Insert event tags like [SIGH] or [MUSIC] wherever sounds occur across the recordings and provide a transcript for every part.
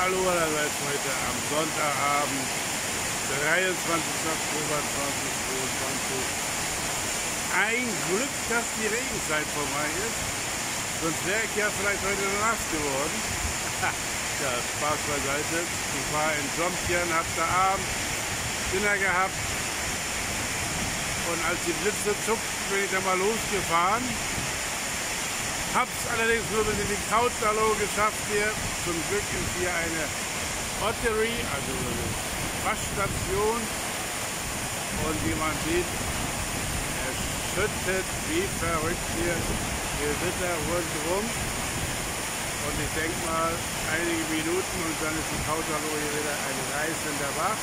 Das heißt heute am Sonntagabend, 23. Oktober 2022. Ein Glück, dass die Regenzeit vorbei ist, sonst wäre ich ja vielleicht heute nass geworden. [LAUGHS] ja, Spaß beiseite. Ich war in Jompchen, hab da abends Dinner gehabt und als die Blitze zuckten, bin ich da mal losgefahren Hab's allerdings nur in die Krautsalon geschafft hier. Zum Glück ist hier eine Ottery, also eine Waschstation. Und wie man sieht, es schüttet wie verrückt hier Gewitter rundherum. Und ich denke mal, einige Minuten und dann ist die Krautsalon hier wieder ein reißender Bach.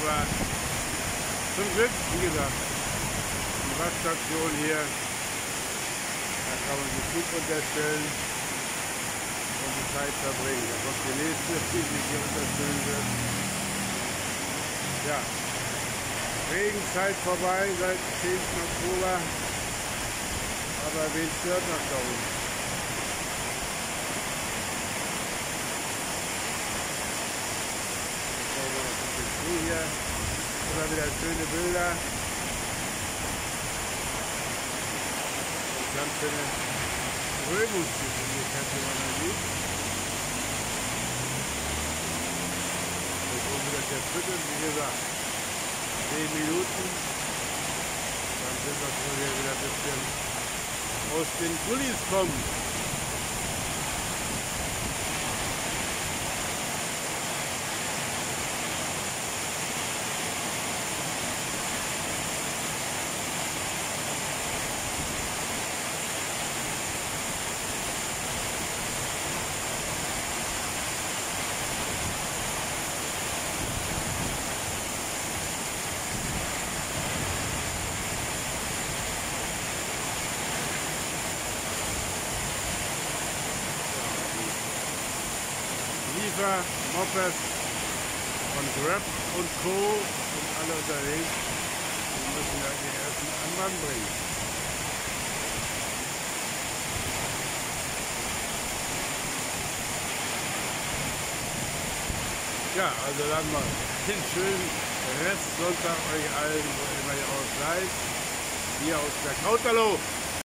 Aber zum Glück, wie gesagt, Raststation hier. Da kann man sich gut unterstellen und die Zeit verbringen. Da kommt die nächste, die sich hier unterstellen wird. Ja, Regenzeit vorbei seit 10. Oktober. Aber wen stört das da unten? hier. Oder wieder schöne Bilder. Ganz schöne Strömungsgeschwindigkeit, die man da sieht. Jetzt oben wieder der dritte, wie gesagt, 10 Minuten. Dann sind wir wohl hier wieder ein bisschen aus den Gullis kommen. Liefer, Moped von Grab und Co. sind alle unterwegs. Die müssen ja die ersten an Mann bringen. Ja, also dann mal den schönen Restsonntag euch allen, wo immer ihr auch seid. Hier aus der Kauterloh.